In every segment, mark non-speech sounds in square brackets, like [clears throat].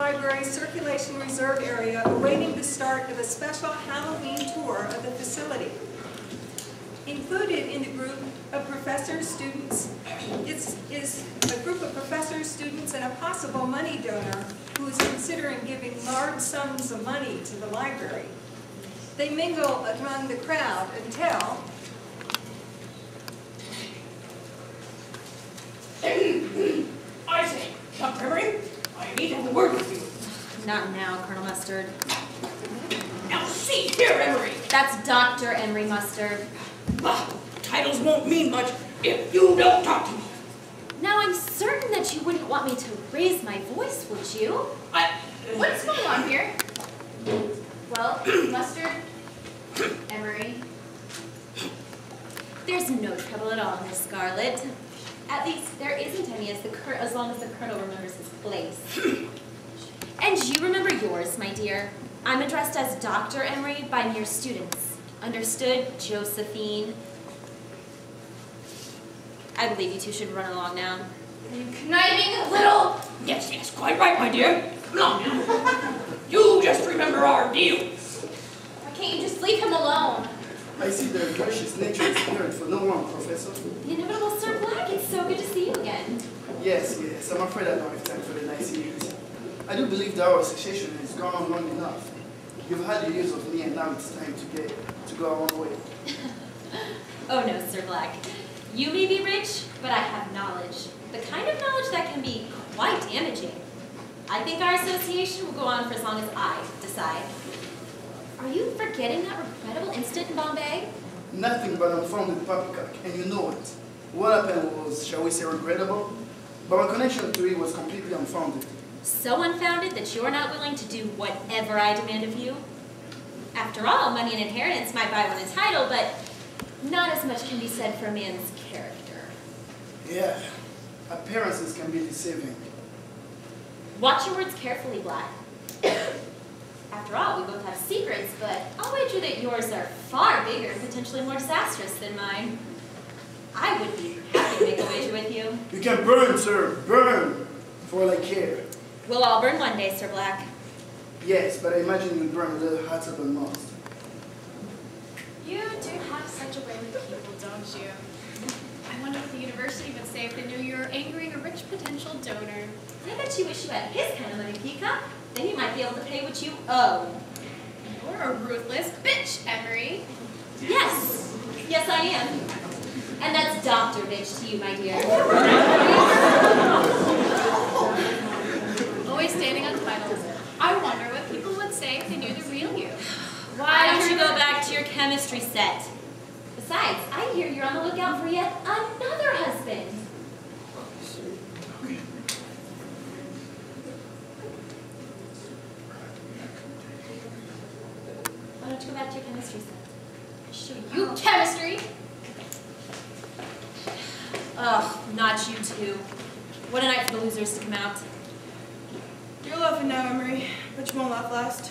Library Circulation Reserve Area awaiting the start of a special Halloween tour of the facility. Included in the group of professors, students, is, is a group of professors, students, and a possible money donor who is considering giving large sums of money to the library. They mingle among the crowd until I say, Dr. Emery, I need to have a word with you. Not now, Colonel Mustard. Now see here, Emery. That's Dr. Emery Mustard. Bah, titles won't mean much if you don't talk to me. Now, I'm certain that you wouldn't want me to raise my voice, would you? I, What's going on here? Well, [clears throat] Mustard, Emery, There's no trouble at all, Miss Scarlet. At least there isn't any as, the cur- as long as the Colonel remembers his place. [clears throat] and you remember yours, my dear. I'm addressed as Dr. Emery by mere students. Understood, Josephine? I believe you two should run along now. you conniving little. yes, yes, quite right, my dear. Come on now. [laughs] You just remember our deal. Why can't you just leave him alone? I see the gracious nature is apparent for no one, Professor. The inevitable Sir Black, it's so good to see you again. Yes, yes, I'm afraid I don't have time for the niceties. I do believe that our association has gone on long enough. You've had the use of me and now it's time to get to go our own way. [laughs] Oh no, Sir Black. You may be rich, but I have knowledge. The kind of knowledge that can be quite damaging. I think our association will go on for as long as I decide. Are you forgetting that regrettable incident in Bombay? Nothing but unfounded poppycock, and you know it. What happened was, shall we say, regrettable? But my connection to it was completely unfounded. So unfounded that you're not willing to do whatever I demand of you? After all, money and inheritance might buy one a title, but not as much can be said for a man's character. Yeah, appearances can be deceiving. Watch your words carefully, Black. After all, we both have secrets, but I'll wager that yours are far bigger and potentially more disastrous than mine. I would be happy to make a wager with you. You can burn, sir, burn, for all I care. We'll all burn one day, Sir Black. Yes, but I imagine you'd burn a little hotter than most. You do have such a way with people, don't you? I wonder what the university would say if they knew you were angering a rich potential donor. I bet you wish you had his kind of money, Peacock. Then you might be able to pay what you owe. You're a ruthless bitch, Emery. Yes, yes I am. And that's Dr. Bitch to you, my dear. [laughs] standing on titles. I wonder what people would say if they knew the real you. Why don't you go back to your chemistry set? Besides, I hear you're on the lookout for yet another husband. Why don't you go back to your chemistry set? Show you chemistry. Ugh, not you two. What a night for the losers to come out. Laughing now, Emery, but you won't laugh last.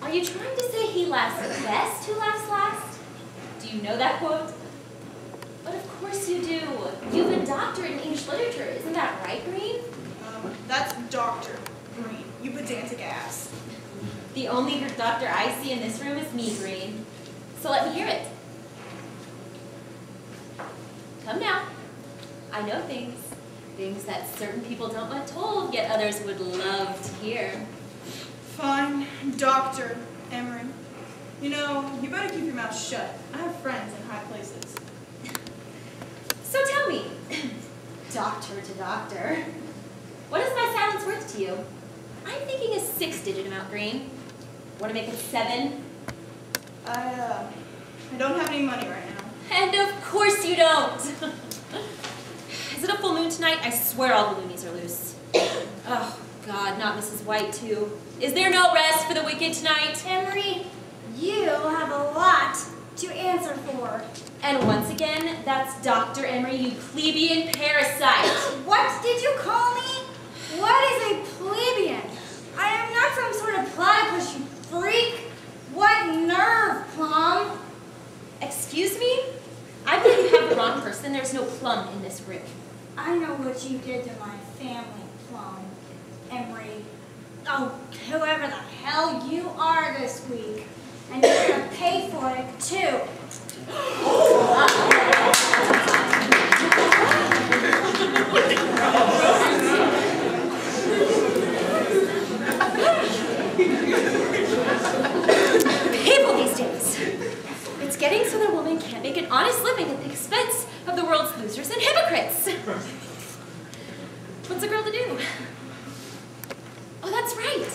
Are you trying to say he laughs best who laughs last? Do you know that quote? But of course you do. You've a doctorate in English literature, isn't that right, Green? Um, that's Dr. Green, you pedantic ass. The only doctor I see in this room is me, Green. So let me hear it. Come now. I know things. Things that certain people don't want told, yet others would love to hear. Fine, Dr. Emery. You know, you better keep your mouth shut. I have friends in high places. So tell me, [clears throat] doctor to doctor, what is my silence worth to you? I'm thinking a six-digit amount, Green. Want to make it seven? I, uh, I don't have any money right now. And of course you don't. [laughs] It a full moon tonight? I swear all the loonies are loose. [coughs] Oh, God, not Mrs. White, too. Is there no rest for the wicked tonight? Emery, you have a lot to answer for. And once again, that's Dr. Emery, you plebeian parasite. [coughs] What did you call me? What is a plebeian? I am not some sort of platypus, you freak. What nerve, Plum? Excuse me? I believe you have the wrong person. There's no plum in this room. I know what you did to my family, Plum. Emery. Oh, whoever the hell you are this week. And you're gonna pay for it too. [gasps] [gasps] [gasps] People these days. It's getting so that a woman can't make an honest living at the expense of the world's losers and hypocrites. What's a girl to do? Oh, that's right.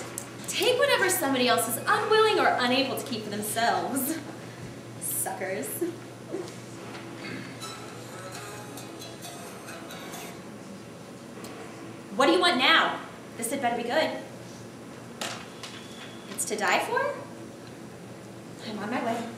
Take whatever somebody else is unwilling or unable to keep for themselves. Suckers. What do you want now? This had better be good. It's to die for? I'm on my way.